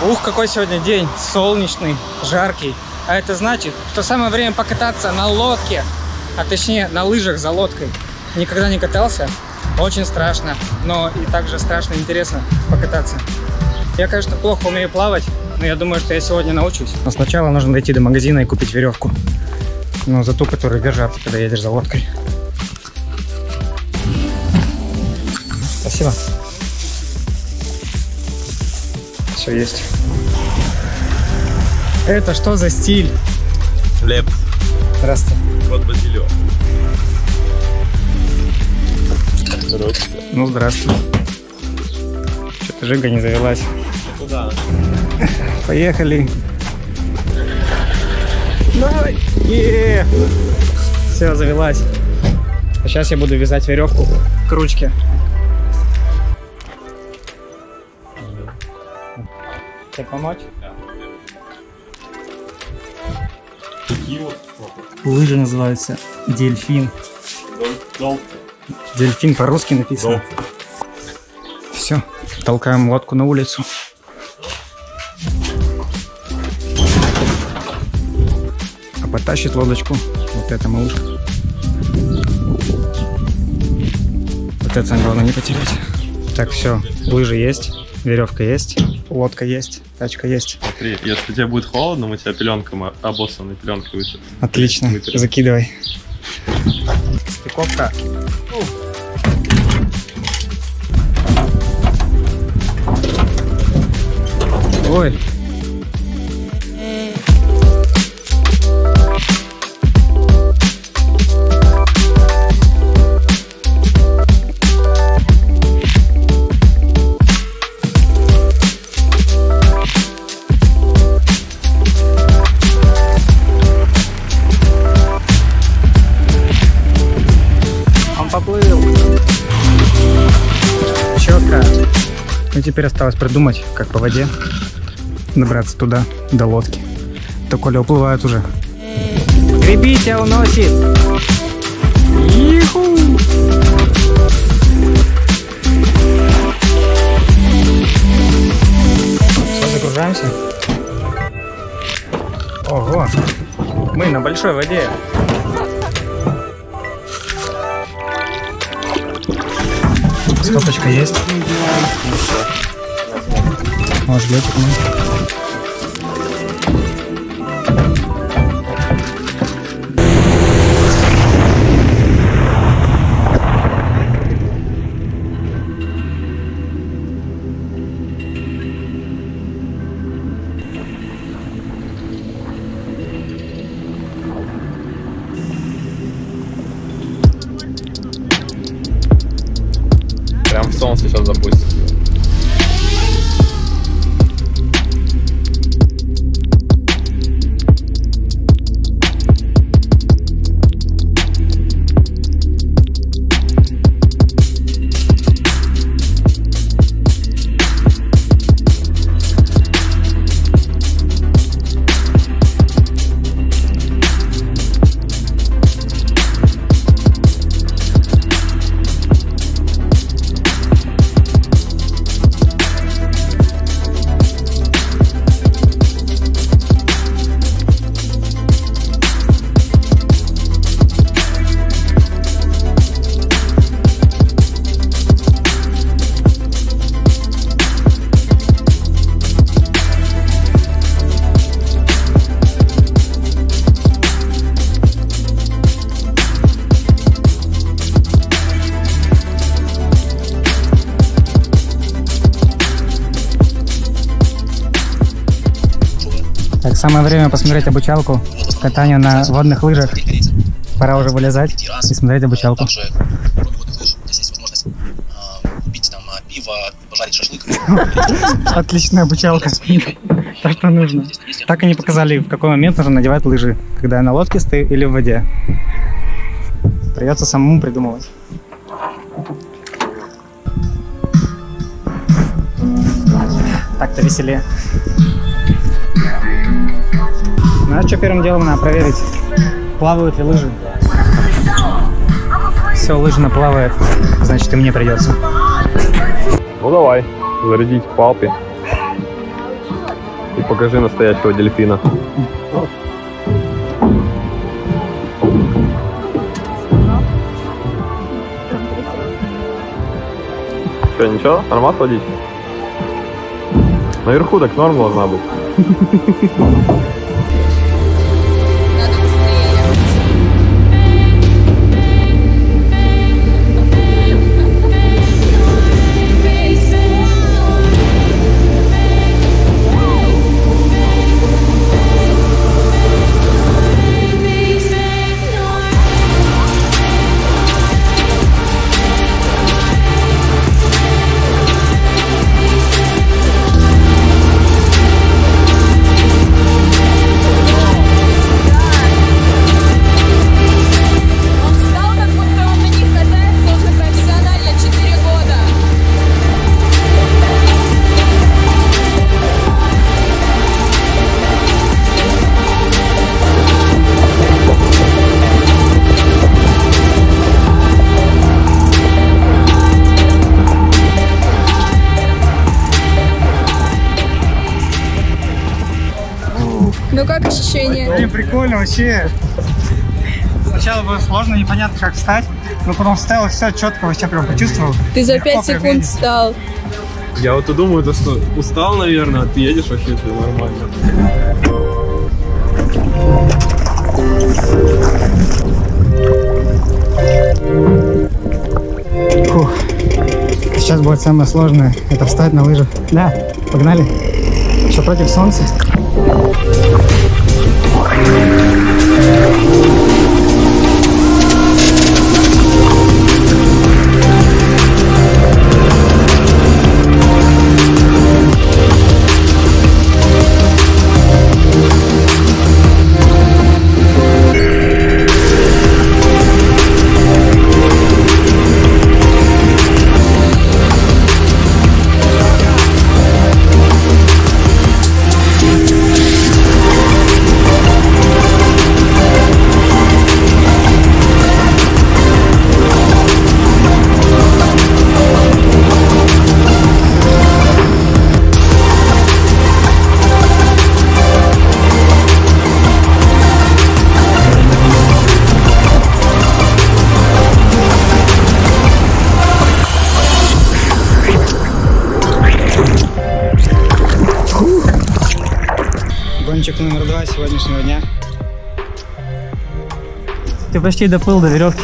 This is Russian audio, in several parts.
Ух, какой сегодня день солнечный, жаркий. А это значит, что самое время покататься на лодке, а точнее на лыжах за лодкой. Никогда не катался, очень страшно, но и также страшно интересно покататься. Я, конечно, плохо умею плавать, но я думаю, что я сегодня научусь. Но сначала нужно дойти до магазина и купить веревку. Ну, за ту, которую держаться, когда едешь за лодкой. Спасибо. Все есть. Это что за стиль? Леп. Здравствуйте. Вот базилио. Ну, здравствуй. Что-то Жига не завелась. Куда? Поехали. Давай. Все, завелась. А сейчас я буду вязать веревку к ручке. Тебе помочь? Лыжи называются дельфин. Дельфин по-русски написано. Все, толкаем лодку на улицу. А потащит лодочку вот эта малышка. Вот это главное не потерять. Так, все, лыжи есть, веревка есть, лодка есть, тачка есть. Смотри, если тебе будет холодно, мы тебя пеленком, о- обоссанной пеленкой вытянем. Отлично, Вытерем. закидывай. Стыковка. Ой. Теперь осталось придумать, как по воде добраться туда, до лодки. То Коля уплывает уже. Гребите, уносит. Иху. Все, загружаемся. Ого, мы на большой воде. Стопочка есть. Может, летик, самое время посмотреть обучалку катанию на водных лыжах. Пора уже вылезать и смотреть обучалку. Также, кроме водных лыж, здесь есть возможность а, купить там а, пиво, пожарить шашлык. Отличная обучалка. Так что нужно. Так и не показали, в какой момент нужно надевать лыжи. Когда на лодке стою или в воде. Придется самому придумывать. Так-то веселее. Знаешь, что первым делом надо проверить? Плавают ли лыжи? Все, лыжина плавает. Значит, и мне придется. Ну давай, зарядить палпи. И покажи настоящего дельфина. Что, ничего? Нормас водить? Наверху так норм должна быть. Ощущения? Блин, прикольно вообще. Сначала было сложно, непонятно, как встать, но потом встал и все четко вообще прям почувствовал. Ты за Легко 5 прям секунд встал. Я вот и думаю, то, что устал, наверное, а ты едешь вообще, ты нормально. Фух. Сейчас будет самое сложное, это встать на лыжах. Да, погнали. Что против солнца? Thank you. Гонщик номер два сегодняшнего дня. Ты почти доплыл до веревки.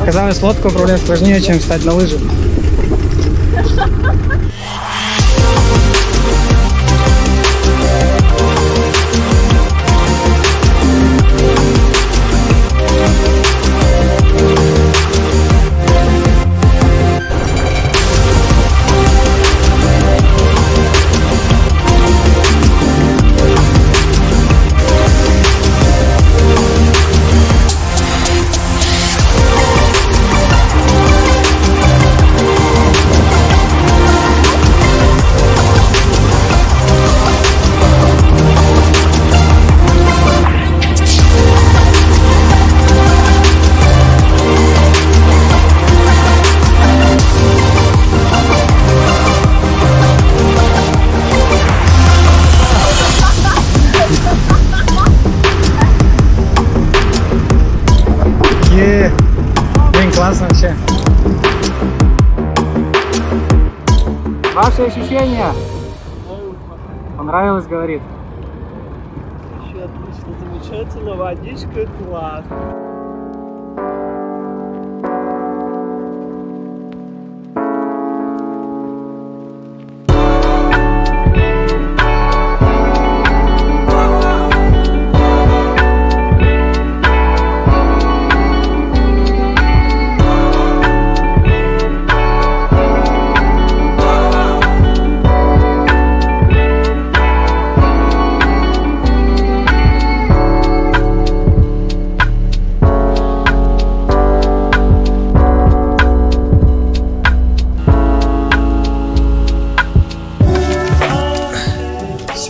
Оказалось, лодку управлять сложнее, чем встать на лыжи. Ваши ощущения? Понравилось, говорит. Вообще отлично, замечательно, водичка класс.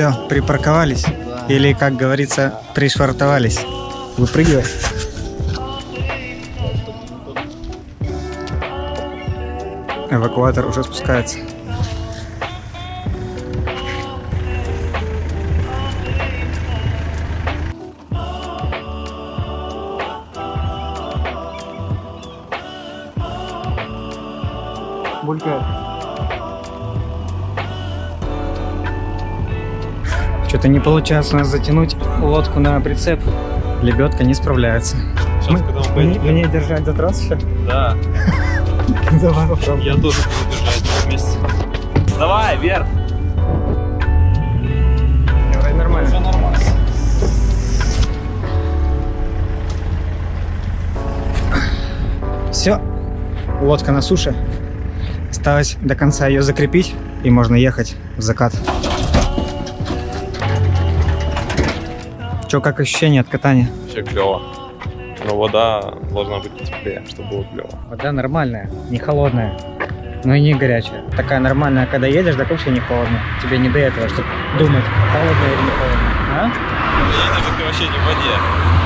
все, припарковались. Или, как говорится, пришвартовались. Выпрыгивай. Эвакуатор уже спускается. Булькает. Что-то не получается у нас затянуть лодку на прицеп. Лебедка не справляется. Сейчас, когда мы мне, мне держать за трос еще? Да, Давай попробуем. я тоже буду держать вместе. Давай, вверх. Давай, нормально. Все нормально. Все, лодка на суше. Осталось до конца ее закрепить, и можно ехать в закат. Че, как ощущение от катания? Вообще клево. Но вода должна быть теплее, чтобы было клево. Вода нормальная, не холодная, но и не горячая. Такая нормальная, когда едешь, так вообще не холодно. Тебе не до этого, чтобы думать, холодная или не холодная. А? Едешь ты вообще не в воде.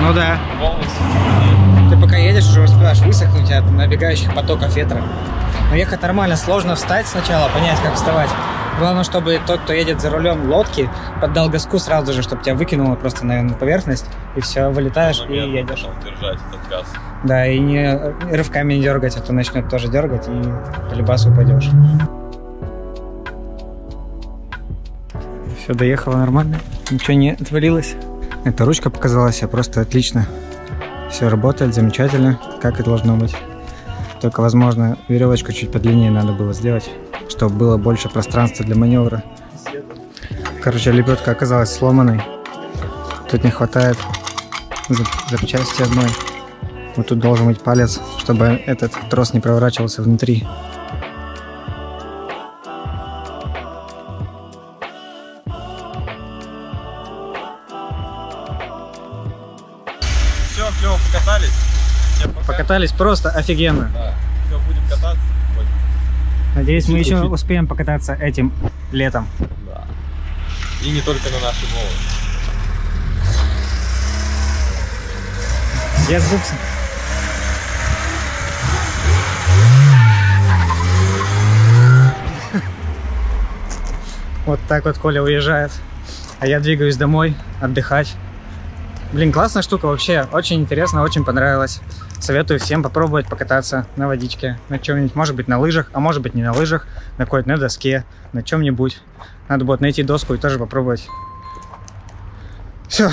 Ну да. Полностью Ты пока едешь, уже успеваешь высохнуть от набегающих потоков ветра. Но ехать нормально, сложно встать сначала, понять, как вставать. Главное, чтобы тот, кто едет за рулем лодки, поддал газку сразу же, чтобы тебя выкинуло просто на, поверхность, и все, вылетаешь и едешь. держать этот газ. Да, и не рывками не дергать, а то начнет тоже дергать, и по любасу упадешь. Все, доехало нормально, ничего не отвалилось. Эта ручка показалась а просто отлично. Все работает замечательно, как и должно быть. Только, возможно, веревочку чуть подлиннее надо было сделать, чтобы было больше пространства для маневра. Короче, лебедка оказалась сломанной. Тут не хватает зап- запчасти одной. Вот тут должен быть палец, чтобы этот трос не проворачивался внутри. Все, клево покатались. Покатались просто офигенно. Да. Все, будем кататься. Вот. Надеюсь, мы еще Супер. успеем покататься этим летом. Да. И не только на нашей головы. Я с буксом. Вот так вот Коля уезжает. А я двигаюсь домой отдыхать. Блин, классная штука вообще. Очень интересно, очень понравилось. Советую всем попробовать покататься на водичке. На чем-нибудь, может быть, на лыжах, а может быть, не на лыжах, на какой-то на доске, на чем-нибудь. Надо будет найти доску и тоже попробовать. Все,